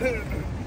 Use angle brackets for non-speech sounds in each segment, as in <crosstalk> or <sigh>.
Yeah. <laughs>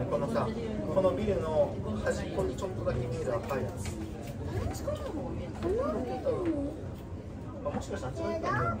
ねこのさこのビルの端っこにちょっとだけ見える赤いやつ。もしかしたらあっちのがいいかも。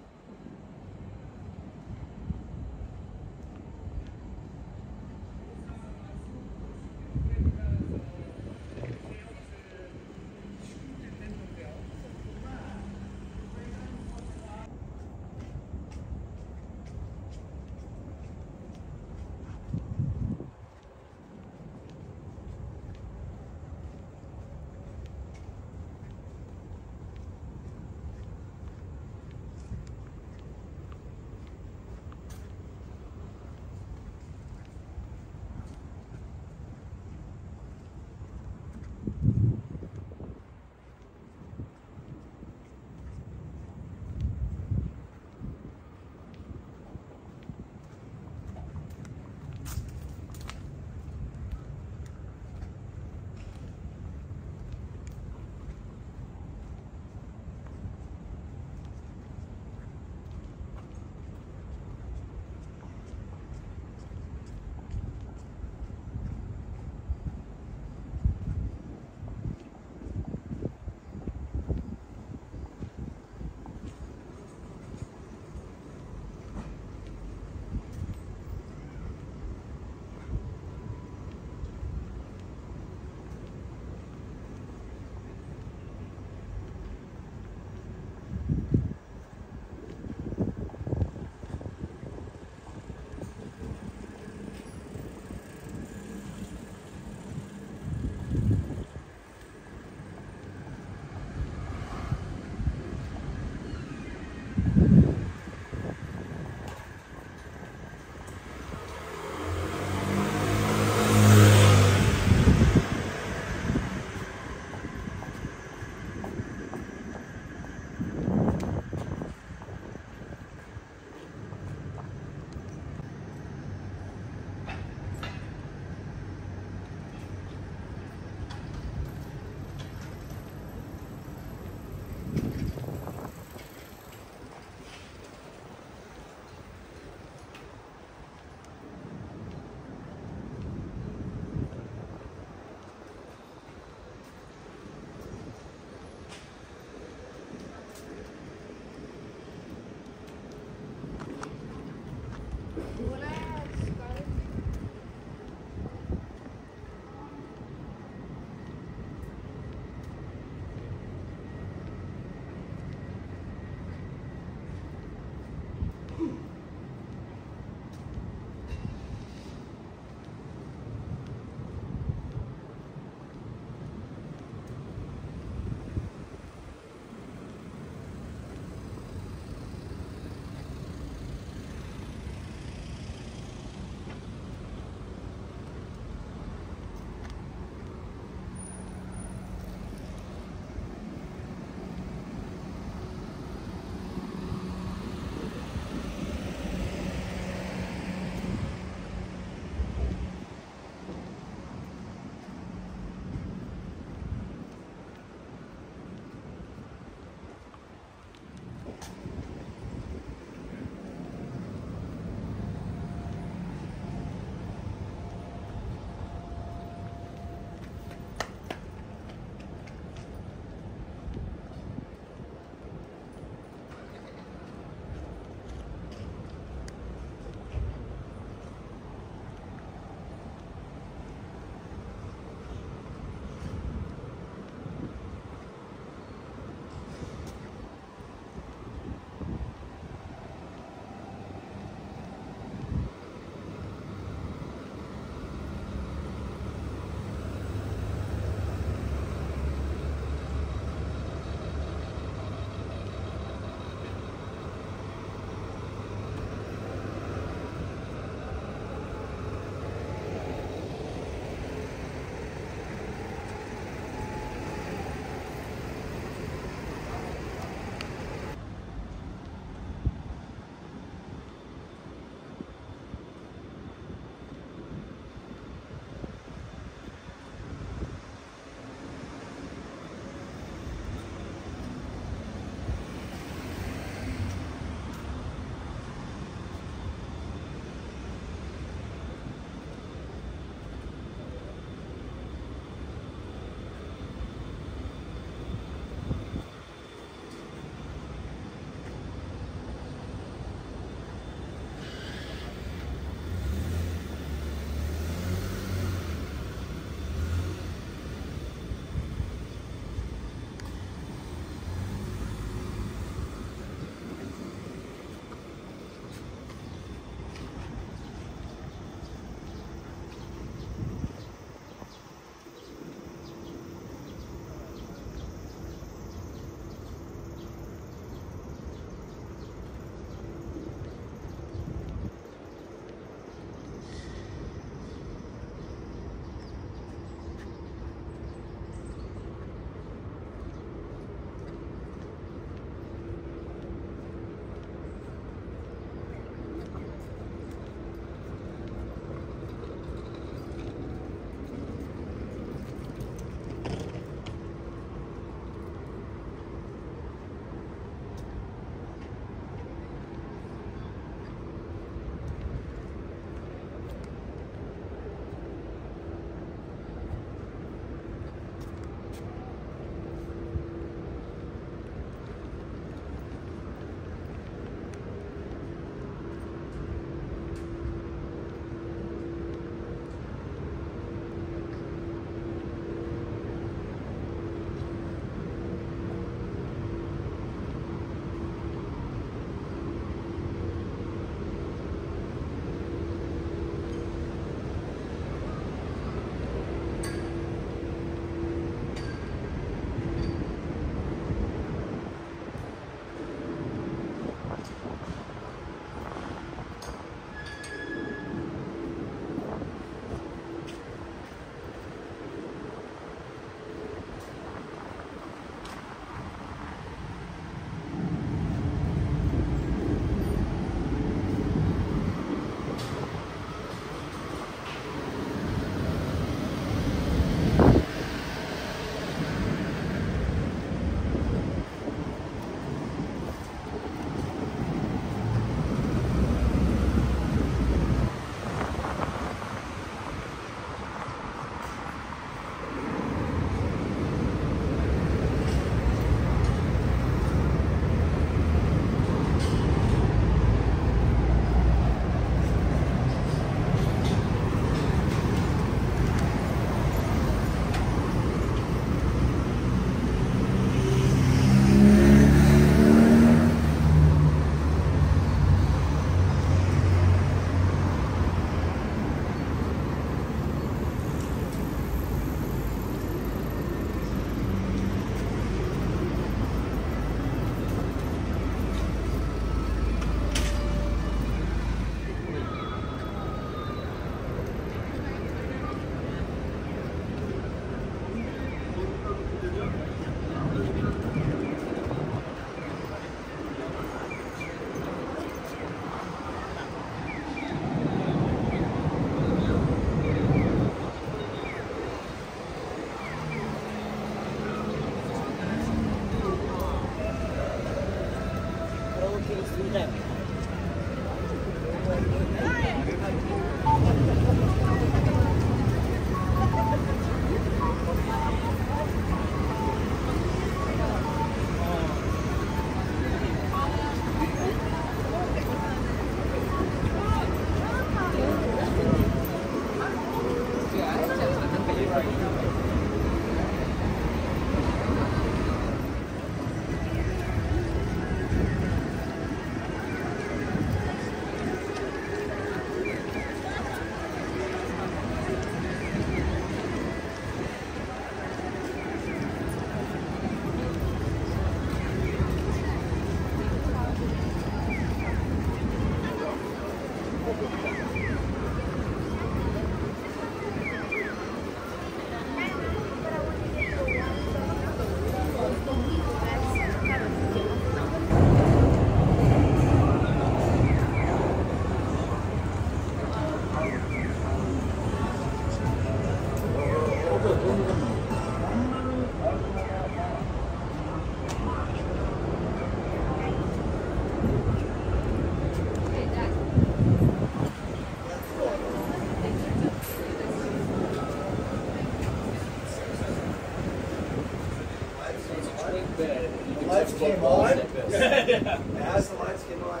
lights came on, as the lights came on,